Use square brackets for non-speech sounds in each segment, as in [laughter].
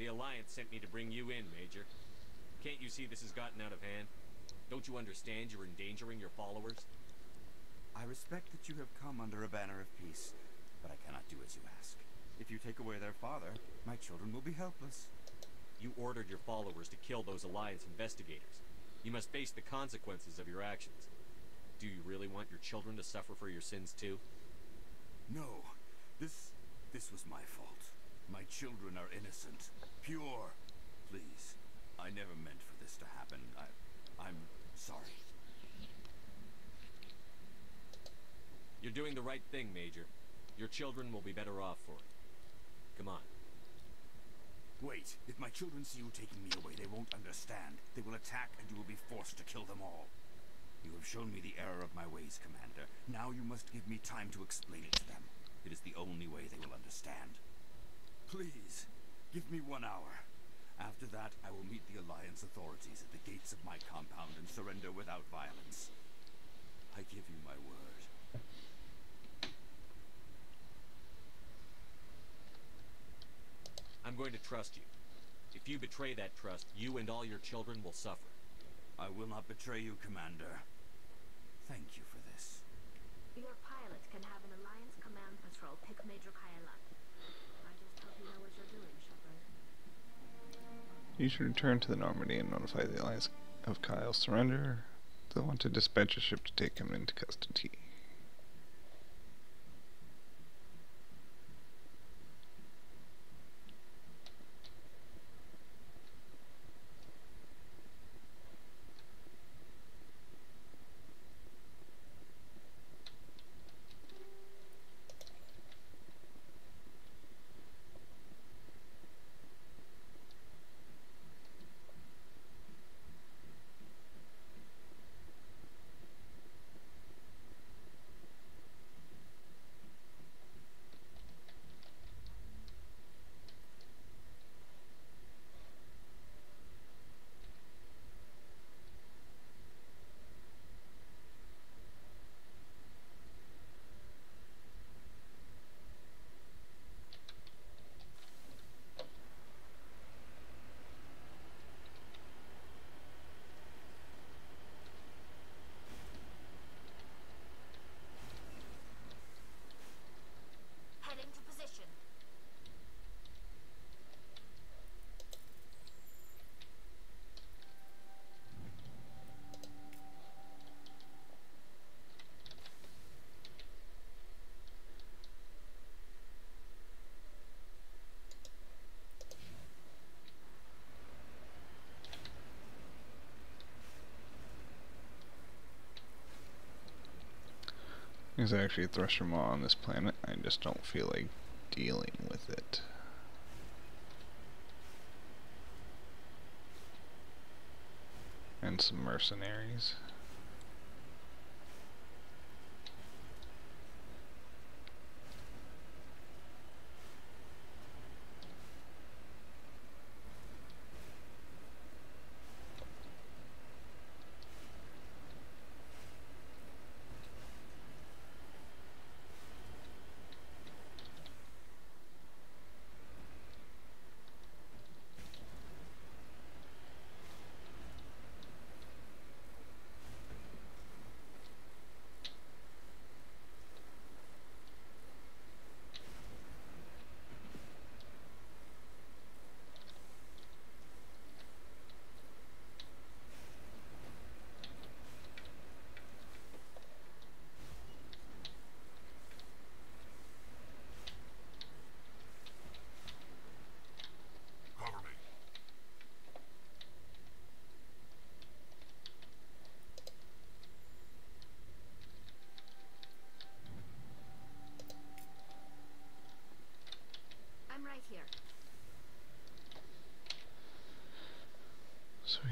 The Alliance sent me to bring you in, Major. Can't you see this has gotten out of hand? Don't you understand you're endangering your followers? I respect that you have come under a banner of peace, but I cannot do as you ask. If you take away their father, my children will be helpless. You ordered your followers to kill those Alliance investigators. You must face the consequences of your actions. Do you really want your children to suffer for your sins too? No, this... this was my fault. My children are innocent, pure. Please, I never meant for this to happen. I... I'm sorry. You're doing the right thing, Major. Your children will be better off for it. Come on. Wait, if my children see you taking me away, they won't understand. They will attack and you will be forced to kill them all. You have shown me the error of my ways, Commander. Now you must give me time to explain it to them. It is the only way they will understand. Please, give me one hour. After that, I will meet the Alliance authorities at the gates of my compound and surrender without violence. I give you my word. I'm going to trust you. If you betray that trust, you and all your children will suffer. I will not betray you, Commander. Thank you for this. Your pilot can have an Alliance command patrol pick Major Kyle up. I just hope you know what you're doing, Shepard. You should return to the Normandy and notify the Alliance of Kyle's surrender. They'll want to dispatch a ship to take him into custody. There's actually a thresher maw on this planet. I just don't feel like dealing with it. And some mercenaries.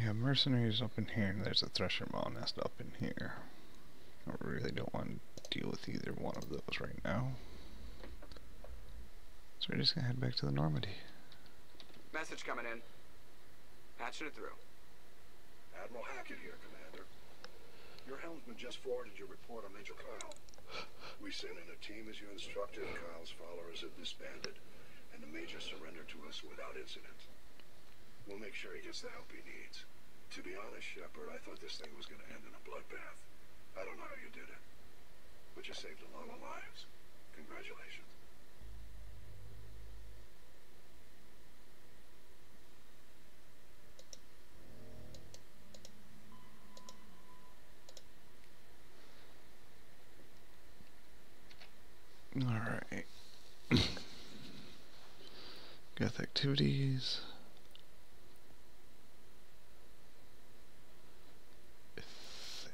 Have mercenaries up in here, and there's a thresher maw nest up in here. I really don't want to deal with either one of those right now. So we're just gonna head back to the Normandy. Message coming in. Patching it through. Admiral Hackett here, Commander. Your helmsman just forwarded your report on Major Kyle. We sent in a team as you instructed. Kyle's followers have disbanded, and the Major surrendered to us without incident. We'll make sure he gets the help he needs. To be honest, Shepard, I thought this thing was going to end in a bloodbath. I don't know how you did it. But you saved a lot of lives. Congratulations. Alright. Geth [coughs] activities.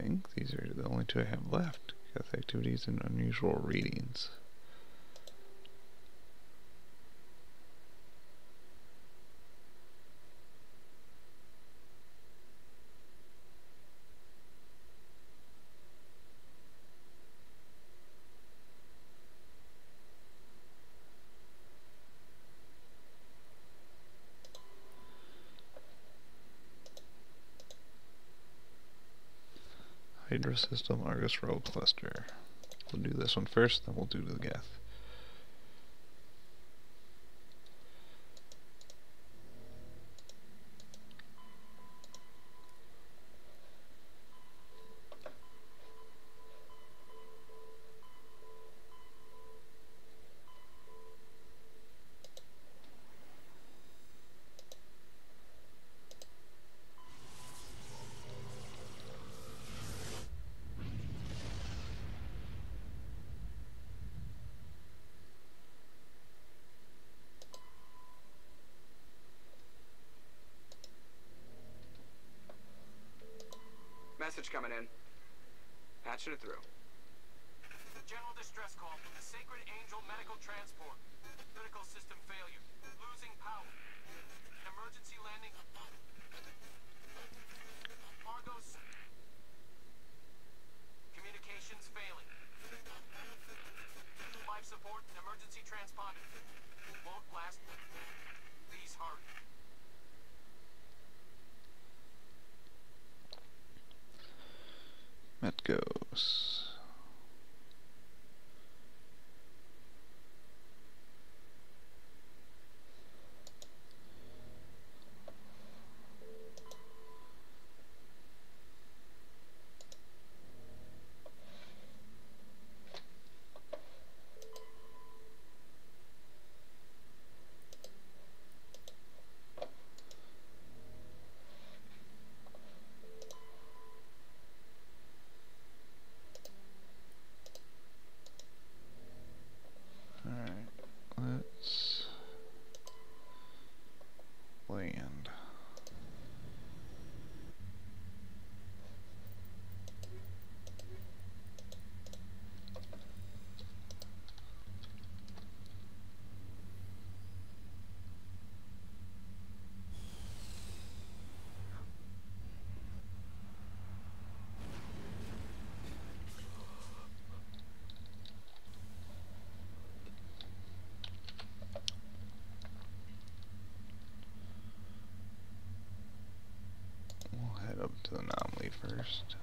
I these are the only two I have left. Geth activities and unusual readings. System Argos Rho Cluster. We'll do this one first, then we'll do the Geth. Message coming in. Patching it through. General distress call from the Sacred Angel Medical Transport. Critical system failure. Losing power. Emergency landing. Argos. Communications failing. Life support and emergency transponder. Won't last. Please hurry. Met goes. Alright, let's land. We'll head up to the anomaly first.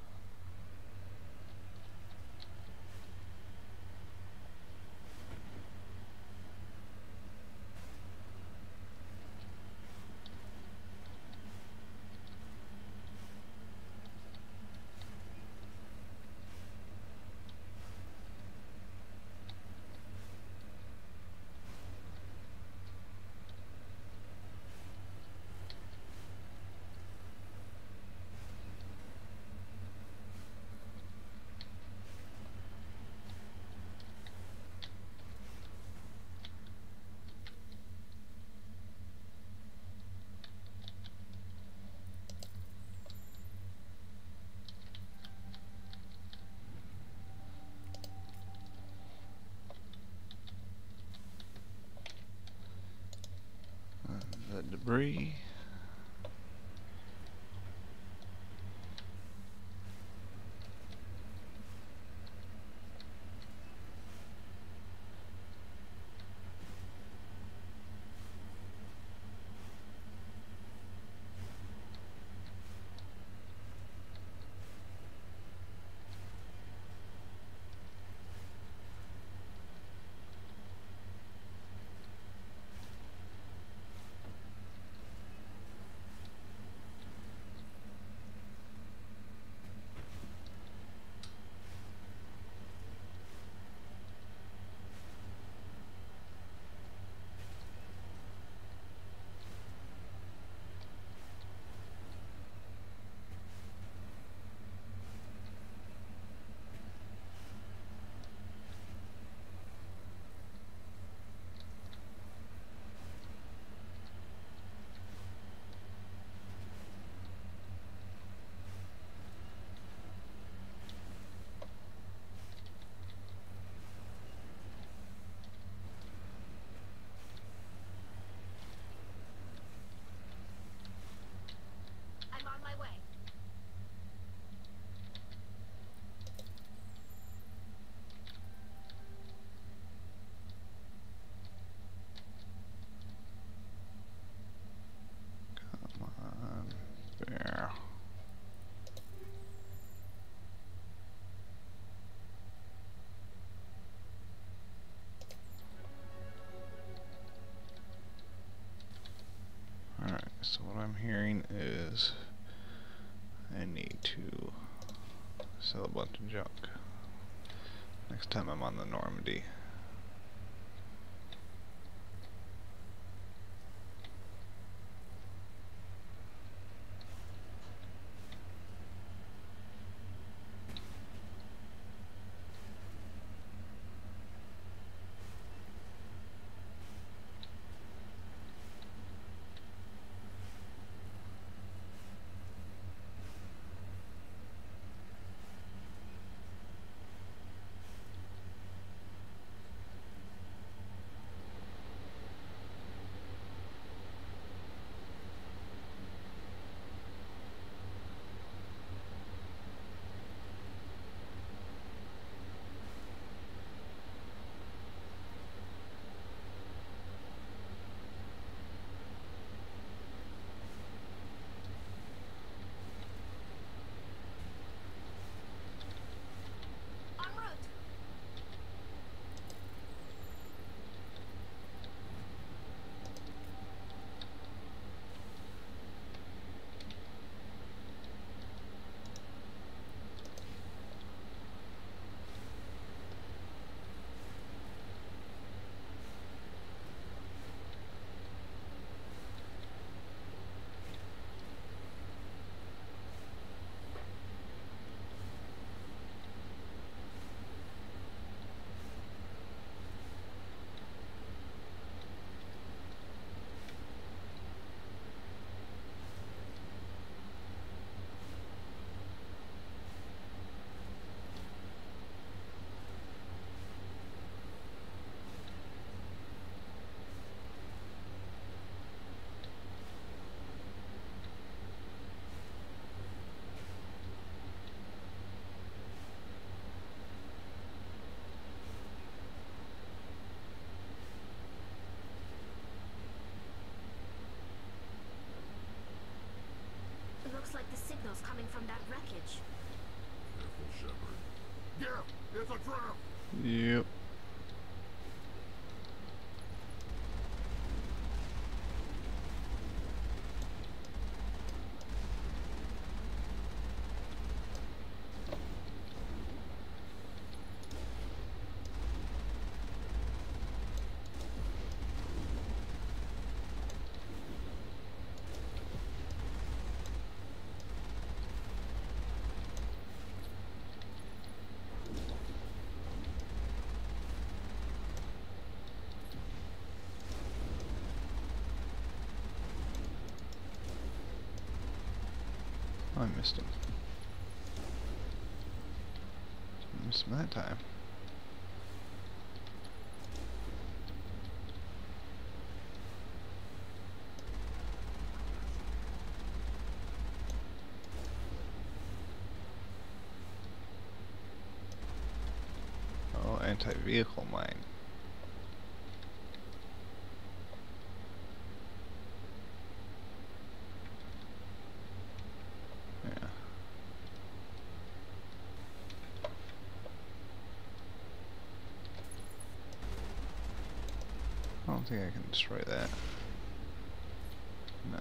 And the debris. So what I'm hearing is I need to sell a bunch of junk next time I'm on the Normandy. Like coming from that wreckage. Careful, Shepard. Yeah, it's a trap! Yep. I missed him. Missed him that time. Oh, anti-vehicle mine. Yeah. I don't think I can destroy that. No.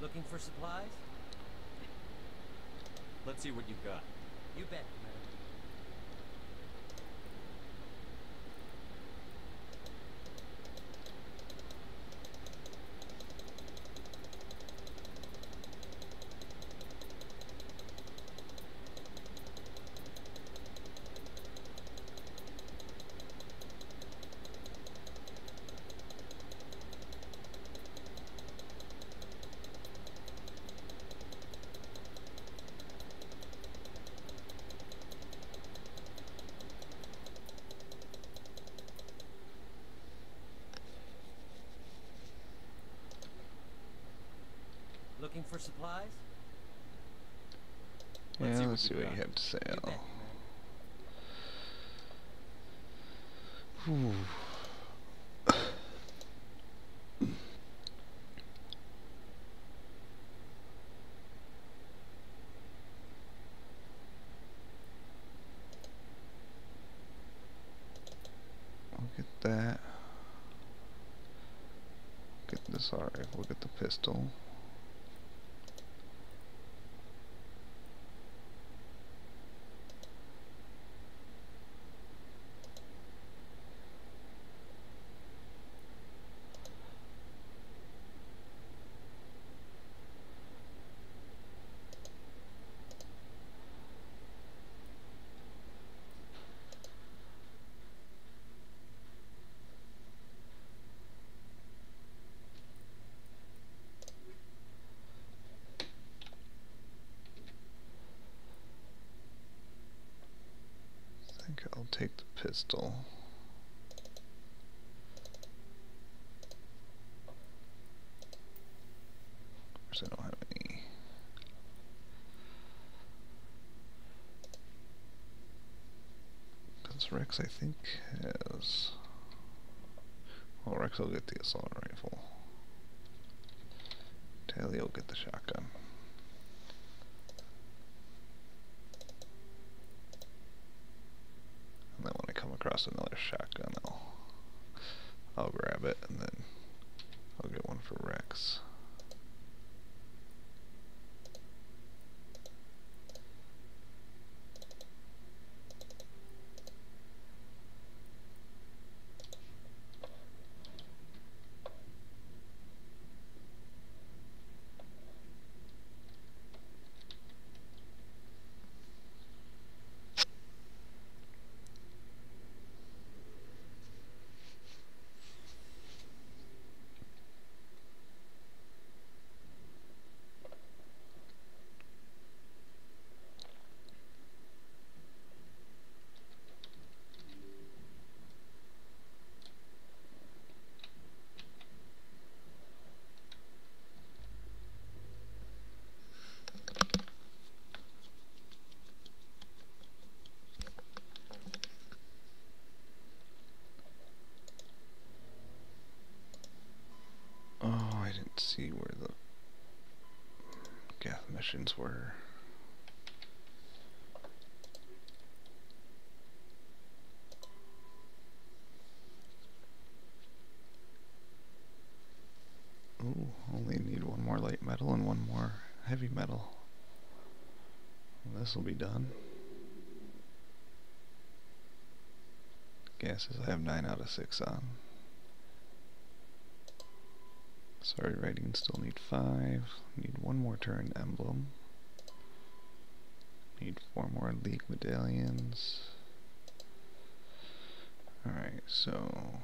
Looking for supplies? Let's see what you've got. You bet, Commander. For supplies? Let's yeah, see what let's see what you have to You sell. bet, Whew. We'll that. Get this alright, we'll get the pistol. I think Take the pistol. Of course, I don't have any. Because Rex, I think, has. Well, Rex will get the assault rifle. Tali will get the shotgun. And then when I come across another shotgun, I'll I'll grab it and then I'll get one for Rex. Oh, I didn't see where the Missions were. Ooh, only need one more light metal and one more heavy metal. This will be done. Gases I have 9 out of 6 on. Sorry, writing still need 5. Need one more turn emblem. Need 4 more league medallions. Alright, so...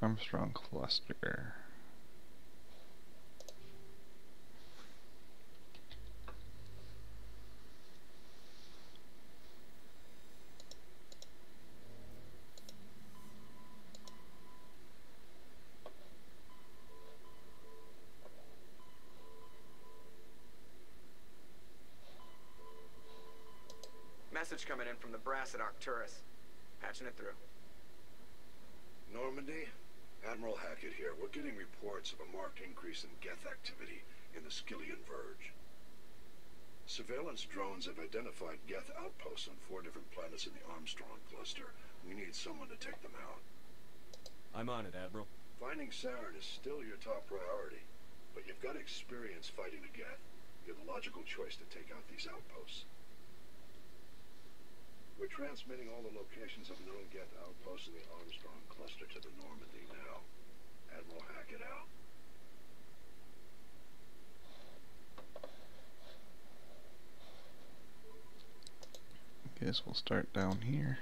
Armstrong cluster. Message coming in from the brass at Arcturus. Patching it through. Normandy, Admiral Hackett here. We're getting reports of a marked increase in Geth activity in the Skyllian Verge. Surveillance drones have identified Geth outposts on four different planets in the Armstrong cluster. We need someone to take them out. I'm on it, Admiral. Finding Saren is still your top priority, but you've got experience fighting the Geth. You're the logical choice to take out these outposts. We're transmitting all the locations of known Geth outposts in the Armstrong cluster to the Normandy now. Admiral Hackett out. I Guess we'll start down here.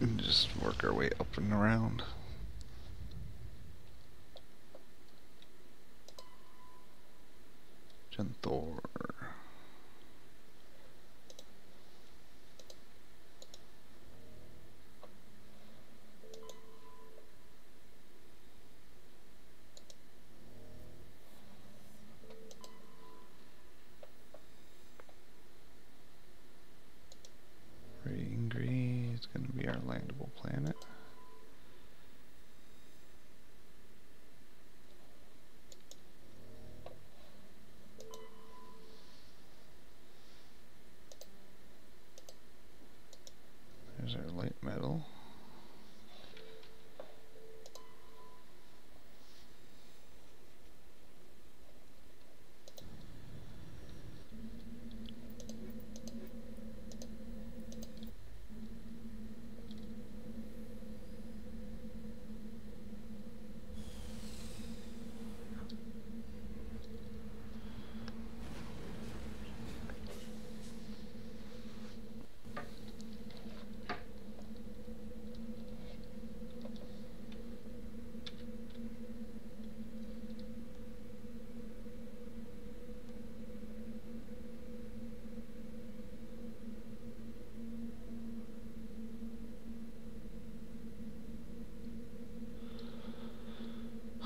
And just work our way up and around. Genthor. planet. There's our light metal.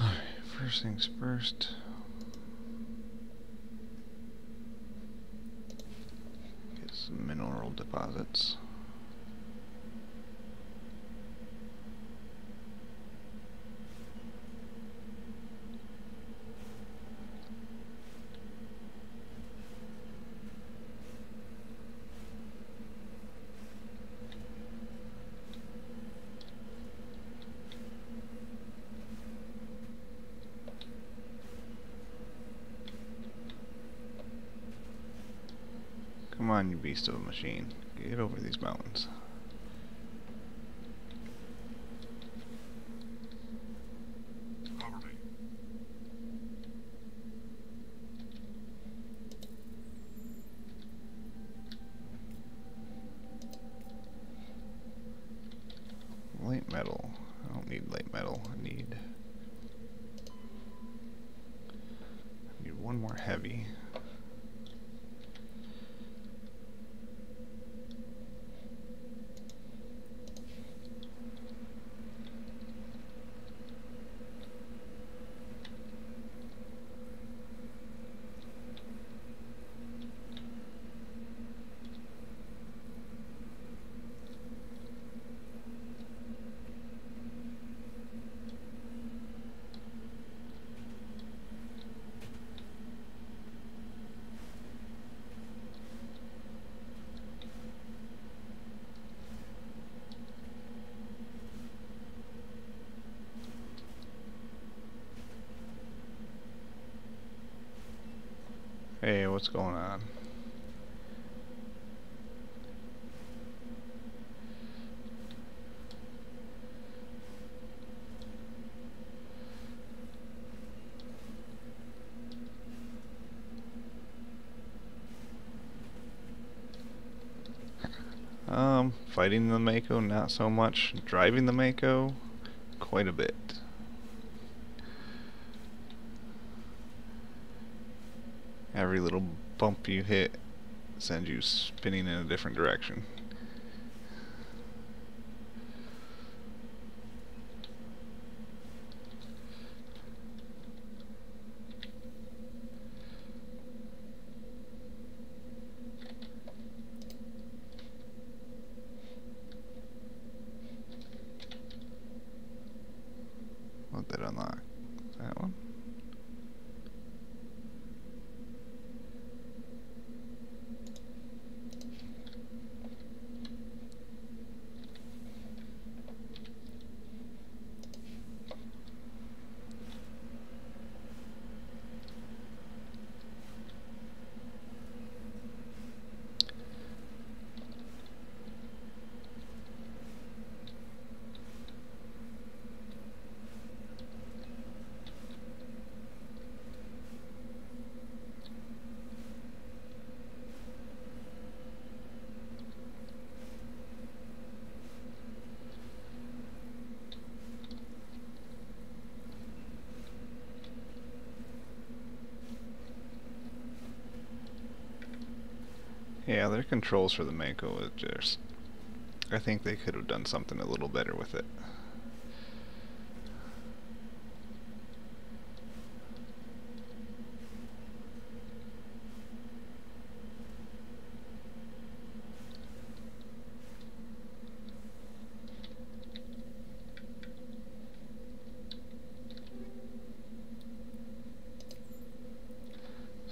Alright, first things first. Get some mineral deposits. Come on, you beast of a machine. Get over these mountains. Cover me. Light metal. I don't need light metal. I need. I need one more heavy. Hey, what's going on? Um, fighting the Mako, not so much. Driving the Mako, quite a bit. Every little bump you hit sends you spinning in a different direction. What did unlock? That one? Yeah, their controls for the Mako is just. I think they could have done something a little better with it.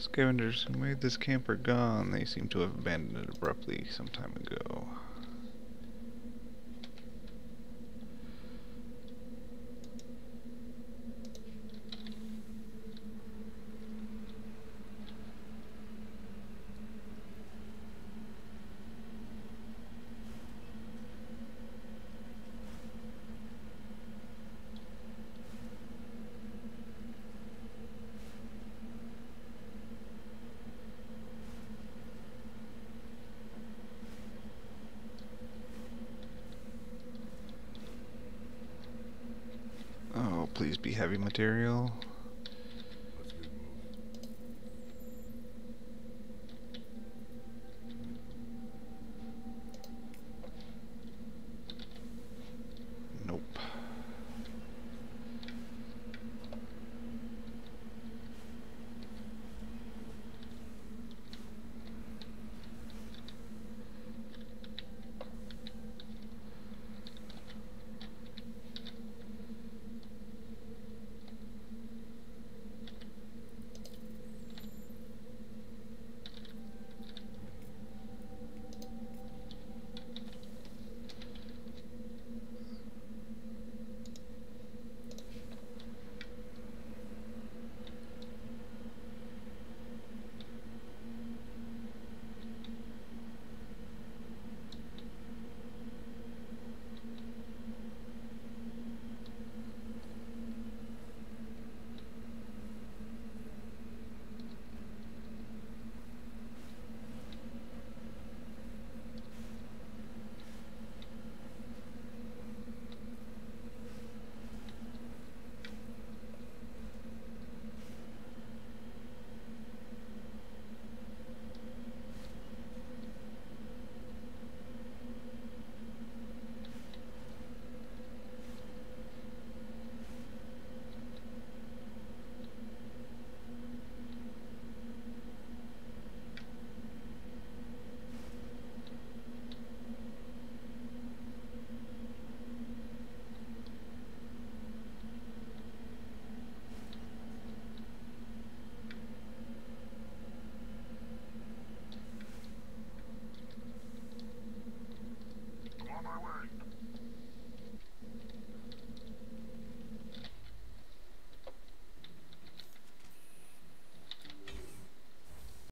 Scavengers who made this camp are gone. They seem to have abandoned it abruptly some time ago.